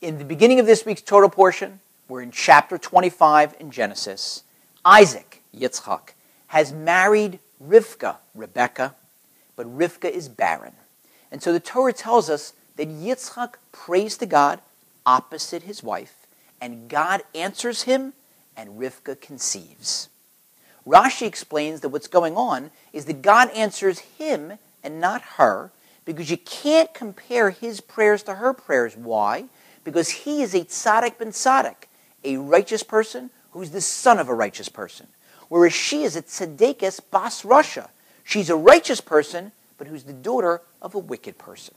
In the beginning of this week's Torah portion, we're in chapter 25 in Genesis. Isaac, Yitzchak, has married Rivka, Rebecca, but Rivka is barren. And so the Torah tells us that Yitzchak prays to God opposite his wife, and God answers him, and Rivka conceives. Rashi explains that what's going on is that God answers him and not her, because you can't compare his prayers to her prayers. Why? Because he is a tzaddik ben tzaddik, a righteous person who's the son of a righteous person. Whereas she is a tzedekas bas rasha. She's a righteous person, but who's the daughter of a wicked person.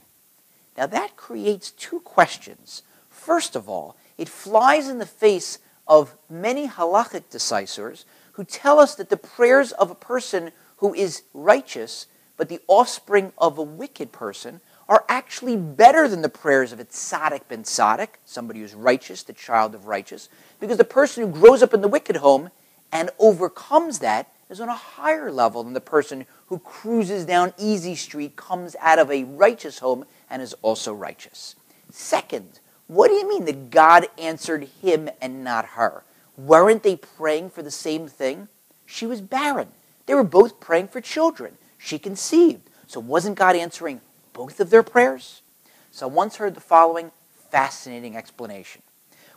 Now that creates two questions. First of all, it flies in the face of many halachic decisors who tell us that the prayers of a person who is righteous but the offspring of a wicked person are actually better than the prayers of a tzaddik ben tzaddik, somebody who's righteous, the child of righteous, because the person who grows up in the wicked home and overcomes that is on a higher level than the person who cruises down easy street, comes out of a righteous home, and is also righteous. Second, what do you mean that God answered him and not her? Weren't they praying for the same thing? She was barren. They were both praying for children she conceived. So wasn't God answering both of their prayers? So I once heard the following fascinating explanation.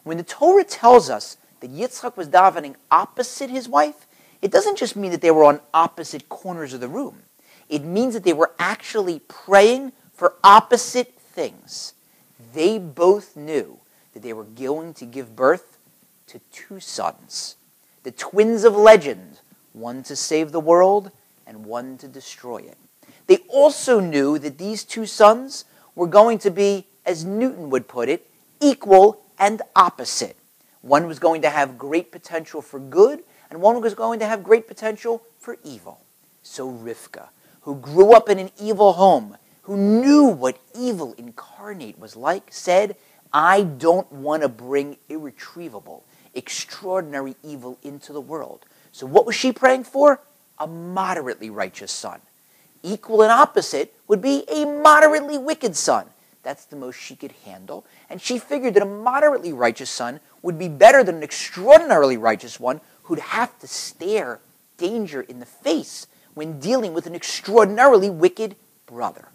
When the Torah tells us that Yitzchak was davening opposite his wife, it doesn't just mean that they were on opposite corners of the room. It means that they were actually praying for opposite things. They both knew that they were going to give birth to two sons, the twins of legend, one to save the world and one to destroy it. They also knew that these two sons were going to be, as Newton would put it, equal and opposite. One was going to have great potential for good, and one was going to have great potential for evil. So Rivka, who grew up in an evil home, who knew what evil incarnate was like, said, I don't want to bring irretrievable, extraordinary evil into the world. So what was she praying for? a moderately righteous son. Equal and opposite would be a moderately wicked son. That's the most she could handle. And she figured that a moderately righteous son would be better than an extraordinarily righteous one who'd have to stare danger in the face when dealing with an extraordinarily wicked brother.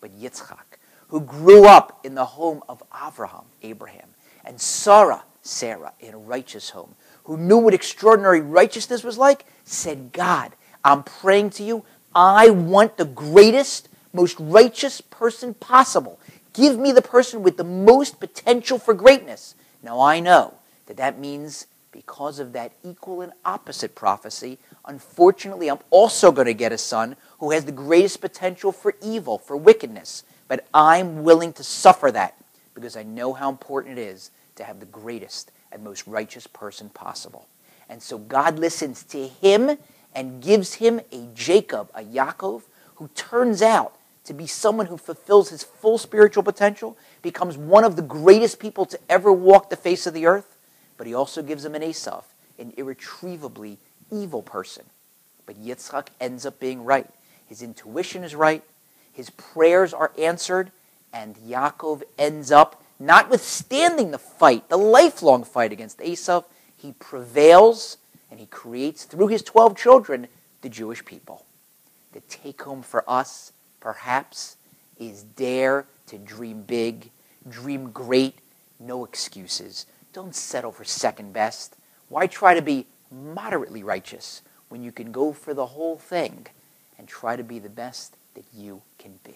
But Yitzchak, who grew up in the home of Avraham, Abraham, and Sarah, Sarah, in a righteous home, who knew what extraordinary righteousness was like, said, God, I'm praying to you. I want the greatest, most righteous person possible. Give me the person with the most potential for greatness. Now I know that that means because of that equal and opposite prophecy, unfortunately, I'm also going to get a son who has the greatest potential for evil, for wickedness. But I'm willing to suffer that because I know how important it is to have the greatest and most righteous person possible. And so God listens to him and gives him a Jacob, a Yaakov, who turns out to be someone who fulfills his full spiritual potential, becomes one of the greatest people to ever walk the face of the earth, but he also gives him an Esav, an irretrievably evil person. But Yitzchak ends up being right. His intuition is right, his prayers are answered, and Yaakov ends up notwithstanding the fight, the lifelong fight against Esav, he prevails and he creates through his 12 children the Jewish people. The take home for us, perhaps, is dare to dream big, dream great, no excuses. Don't settle for second best. Why try to be moderately righteous when you can go for the whole thing and try to be the best that you can be?